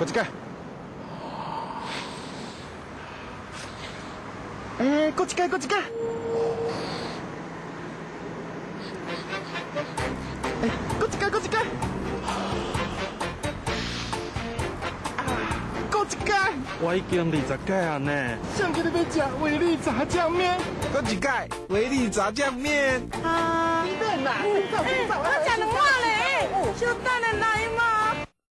过去盖。哎，过去盖，过去盖。哎，过去盖，过去盖。过去盖。我已经二十盖啊呢。想去那边吃威力炸酱面。过去盖，威力炸酱面。啊。你走哪？我讲的话嘞，就等了哪？